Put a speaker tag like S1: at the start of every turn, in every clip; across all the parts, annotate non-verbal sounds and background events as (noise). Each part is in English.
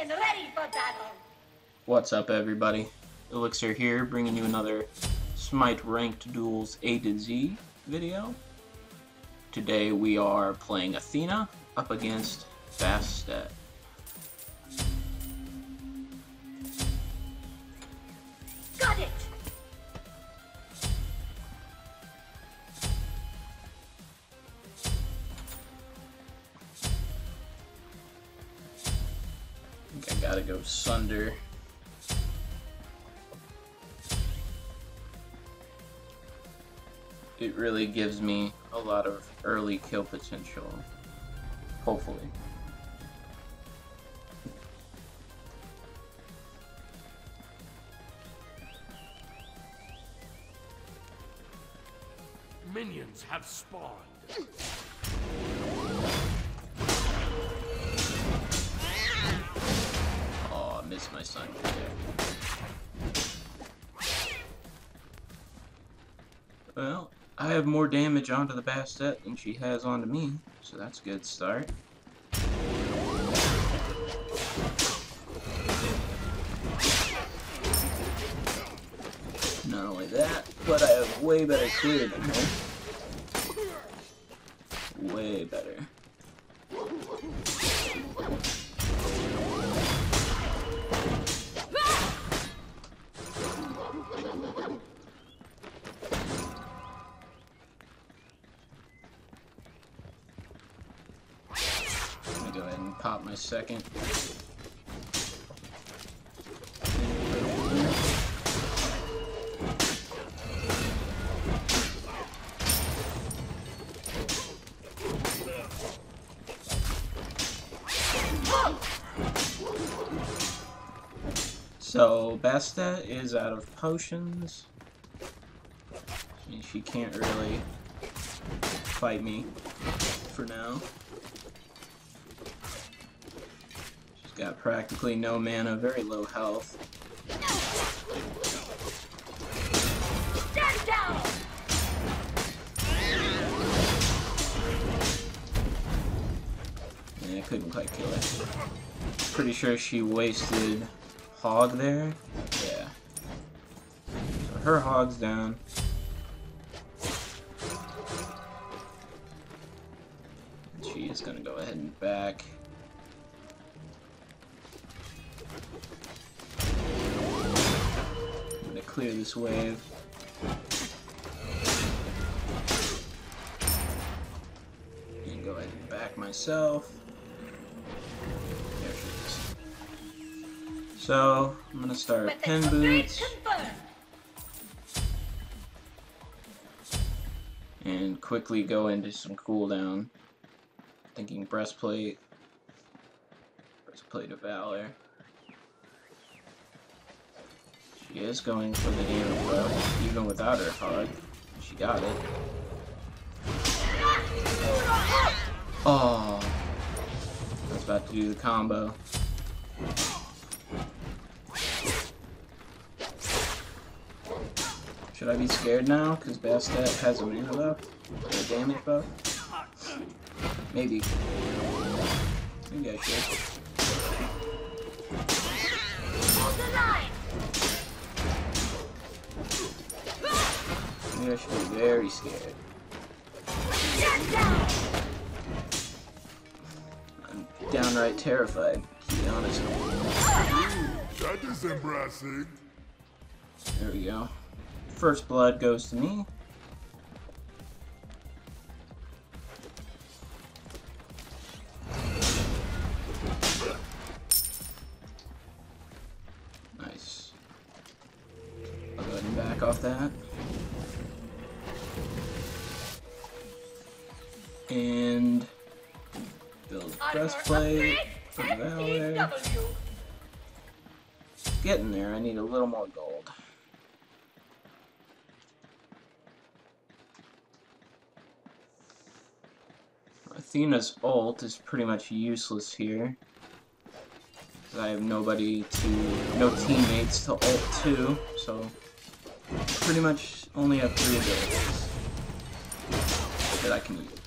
S1: and ready for battle.
S2: What's up, everybody? Elixer here, bringing you another Smite Ranked Duels A to Z video. Today we are playing Athena up against Bastet. Sunder. It really gives me a lot of early kill potential. Hopefully.
S3: Minions have spawned.
S2: My there. Well, I have more damage onto the Bastet than she has onto me, so that's a good start. Not only that, but I have way better clear than her. Way better. Second. So Bastet is out of potions. and She can't really fight me for now. Got practically no mana, very low health. Yeah, I couldn't quite kill her. Pretty sure she wasted hog there. Yeah. So her hog's down. She is gonna go ahead and back. Clear this wave. And go ahead and back myself. There she is. So, I'm gonna start
S1: Weapons
S2: pin boots and quickly go into some cooldown. Thinking breastplate, breastplate of valor. She is going for the damage buff, even without her hog. She got it. Oh, I was about to do the combo. Should I be scared now? Because Bastet has a mana buff? Or a damage buff? Maybe. Maybe I should. I should be very scared. I'm downright terrified, to be honest.
S3: That is embarrassing.
S2: There we go. First blood goes to me. Athena's ult is pretty much useless here. I have nobody to, no teammates to ult to, so pretty much only have three abilities that I can use.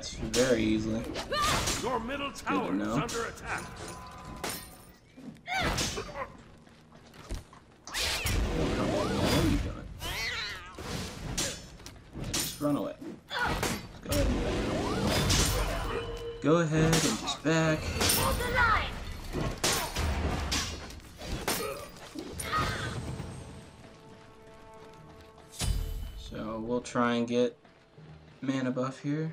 S2: Ults very easily.
S3: Your middle tower is under attack.
S2: Don't come back here. What are you doing? Just run away. Go ahead and. Go ahead and just back.
S1: Hold the line.
S2: So we'll try and get mana buff here.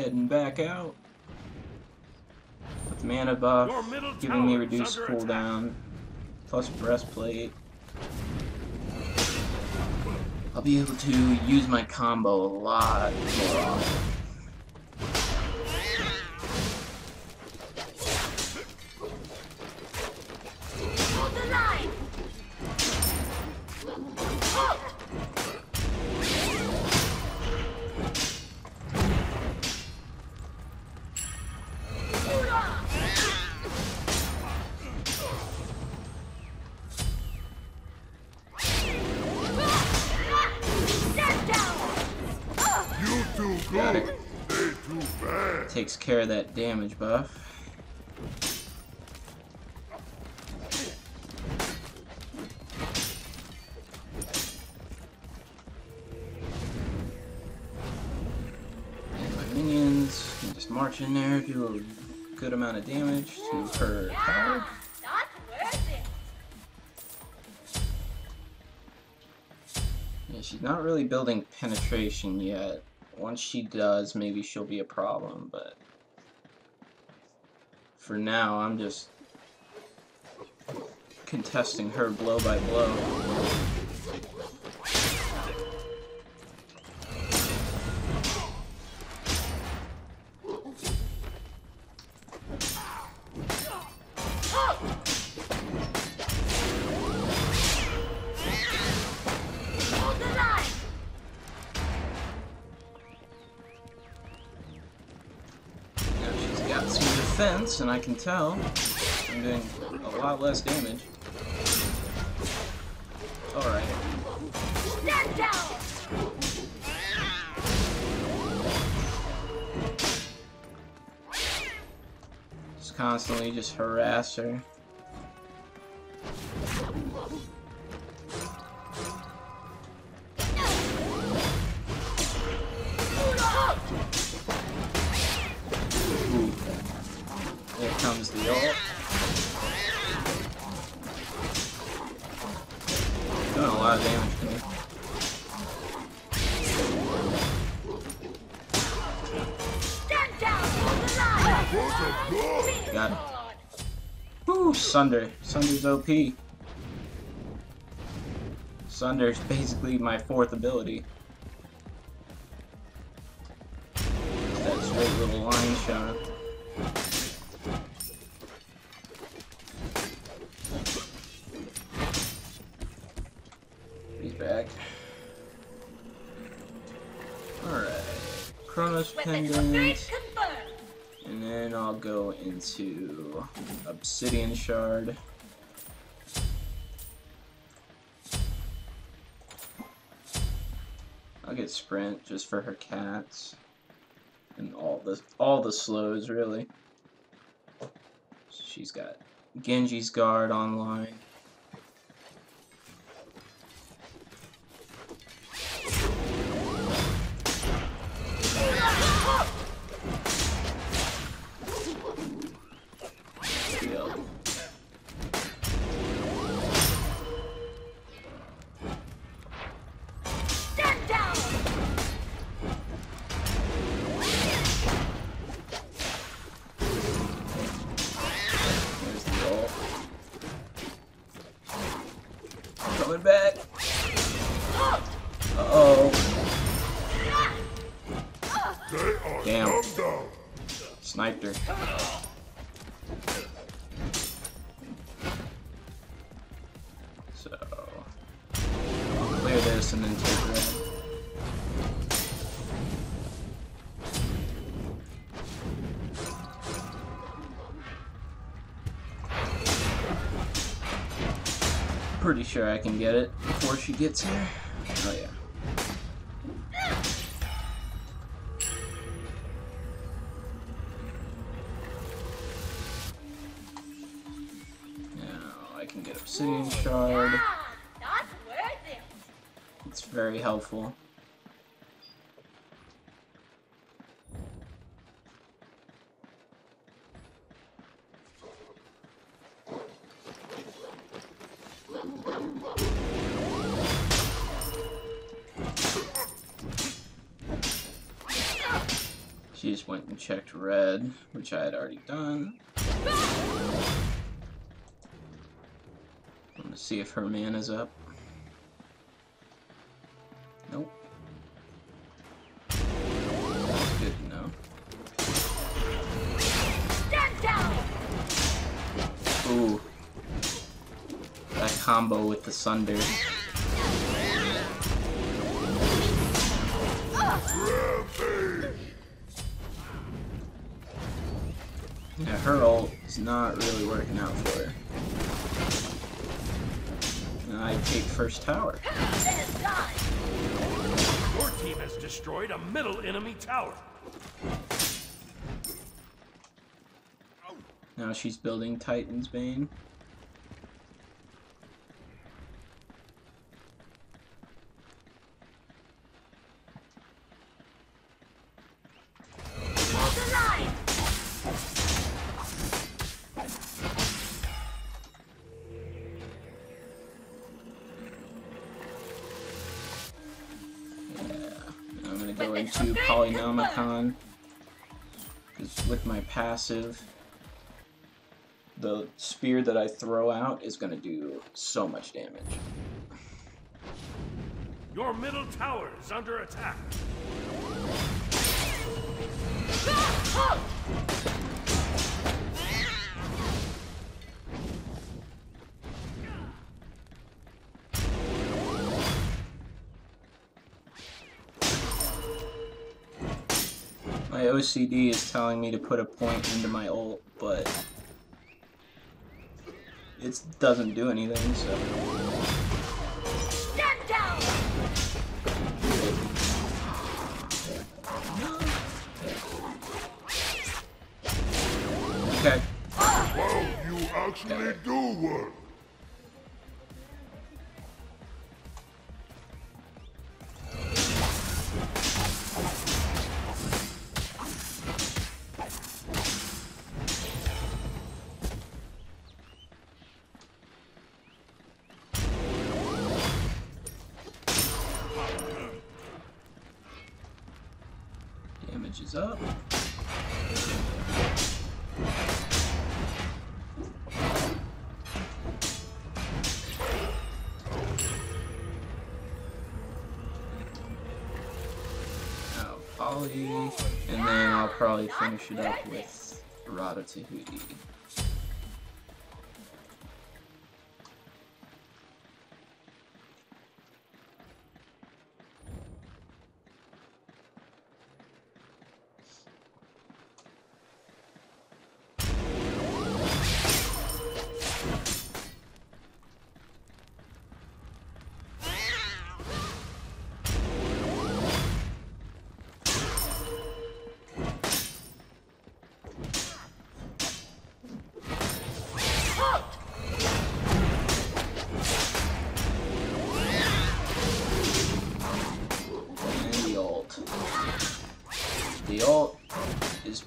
S2: Heading back out. With mana buff, giving me reduced cooldown, plus breastplate. I'll be able to use my combo a lot more often. Care of that damage buff. My minions can just march in there, do a good amount of damage to her tower.
S1: Not worth it.
S2: Yeah, she's not really building penetration yet. Once she does, maybe she'll be a problem, but for now, I'm just contesting her blow by blow. Defense, and I can tell I'm doing a lot less damage. Alright. Just constantly just harass her. Sunder. Sunder's OP. Sunder's basically my fourth ability. That straight little line shot. He's back. Alright. Chronos Pendant. I'll go into Obsidian Shard. I'll get Sprint just for her cats. And all the all the slows really. She's got Genji's Guard online. So, clear this and then take red. Pretty sure I can get it before she gets here. Oh yeah. She just went and checked red, which I had already done. I'm gonna see if her
S1: man
S2: is up. Combo with the Sunder. Yeah, her ult is not really working out for her. And I take first tower.
S1: It is done.
S3: Your team has destroyed a middle enemy tower.
S2: Now she's building Titan's Bane. I'm gonna go Polynomicon. Because with my passive, the spear that I throw out is gonna do so much damage.
S3: Your middle tower is under attack.
S2: My OCD is telling me to put a point into my ult, but it doesn't do anything, so. Okay.
S3: You actually do work.
S2: Damage is up. Now, Polly, and then I'll probably finish it up with Ratatouille.
S1: Halt.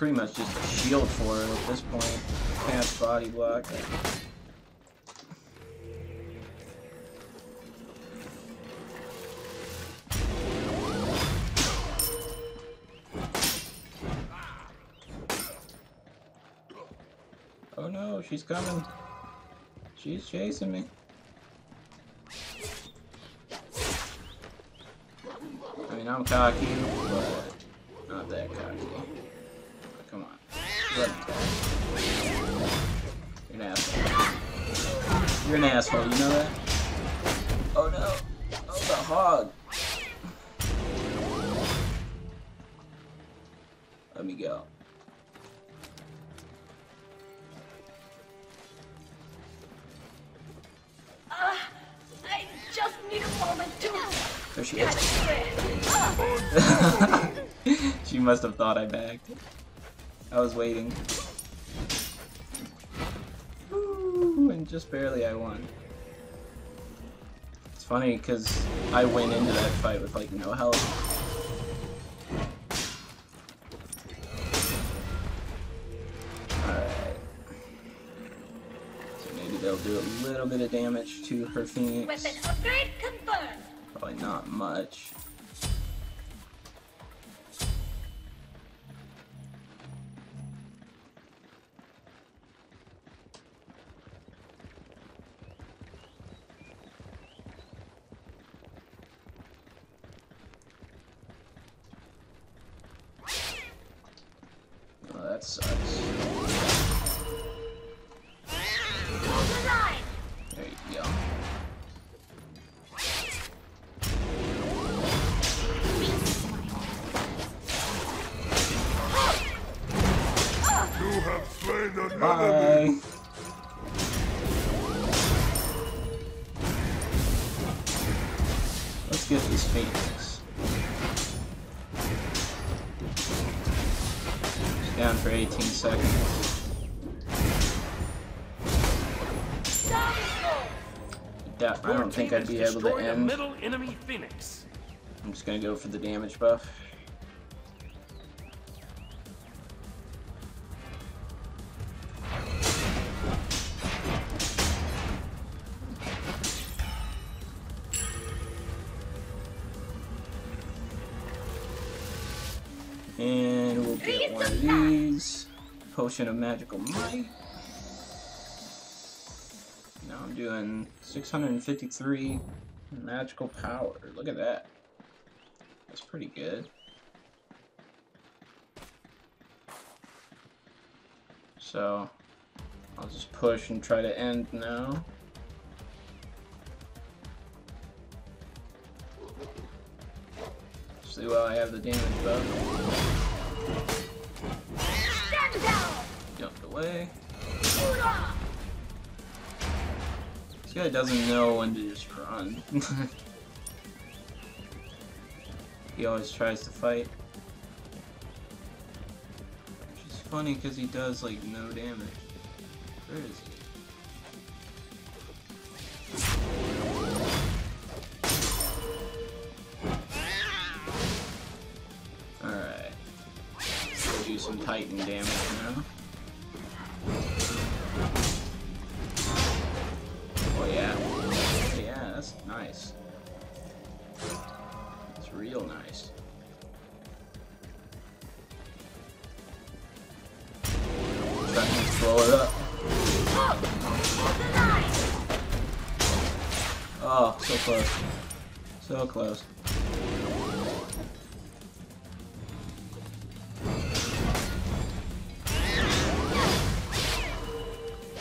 S2: Pretty much just a shield for her at this point. Can't body block. Oh no, she's coming. She's chasing me. I mean, I'm cocky, but You're an asshole, you know that? Oh no! Oh, the hog! Let me go.
S1: Uh, I just need a moment to
S2: There she is. (laughs) she must have thought I backed. I was waiting. And just barely I won. It's funny because I went into that fight with like no health. Alright. So maybe they'll do a little bit of damage to her Phoenix.
S1: Weapon upgrade confirmed.
S2: Probably not much. Bye. Let's get this Phoenix. She's down for 18 seconds.
S1: Double
S2: I don't think I'd be able to end.
S3: middle enemy Phoenix.
S2: I'm just gonna go for the damage buff. Of Magical Might. Now I'm doing 653 magical power. Look at that. That's pretty good. So, I'll just push and try to end now. See while I have the damage buff. Away. This guy doesn't know when to just run. (laughs) he always tries to fight. Which is funny because he does like no damage. Where is he? Alright. Do some Titan damage now. That's nice. It's real nice. Trying to blow it up. Oh, so close. So close.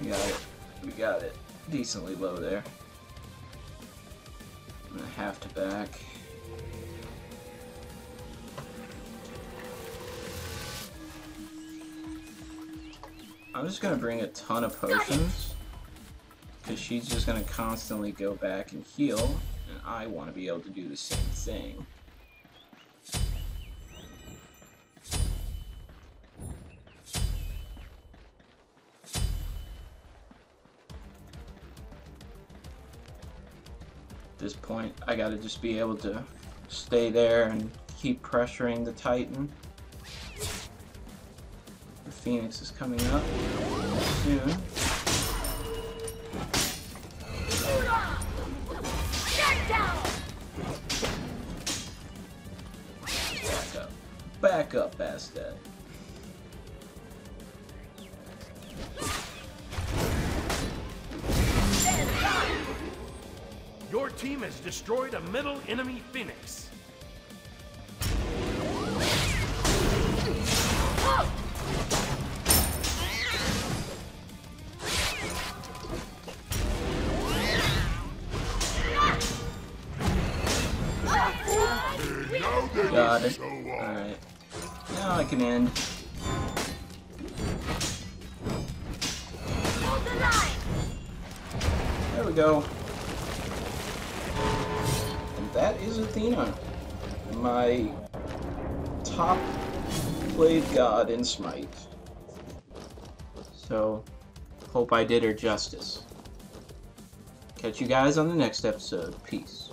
S2: We got it. We got it. Decently low there. Have to back. I'm just gonna bring a ton of potions. Because she's just gonna constantly go back and heal, and I want to be able to do the same thing. This point, I gotta just be able to stay there and keep pressuring the Titan. The Phoenix is coming up soon. Back up. Back up, Bastet.
S3: destroyed a middle enemy Phoenix.
S2: Got it. Alright. Now I can end. There we go. Athena. My top played god in Smite. So, hope I did her justice. Catch you guys on the next episode. Peace.